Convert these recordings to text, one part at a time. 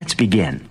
Let's begin.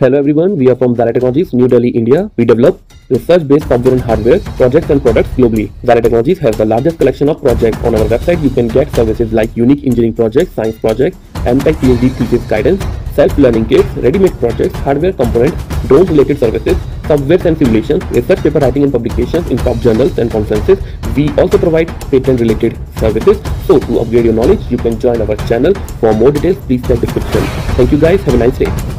Hello everyone, we are from XiLiR Technologies, New Delhi, India. We develop research-based component hardware, projects and products globally. XiLiR Technologies has the largest collection of projects. On our website, you can get services like unique engineering projects, science projects, MTech PhD thesis guidance, self-learning kits, ready-made projects, hardware components, drone-related services, software and simulations, research paper writing and publications in top journals and conferences. We also provide patent-related services. So to upgrade your knowledge, you can join our channel. For more details, please check description. Thank you guys. Have a nice day.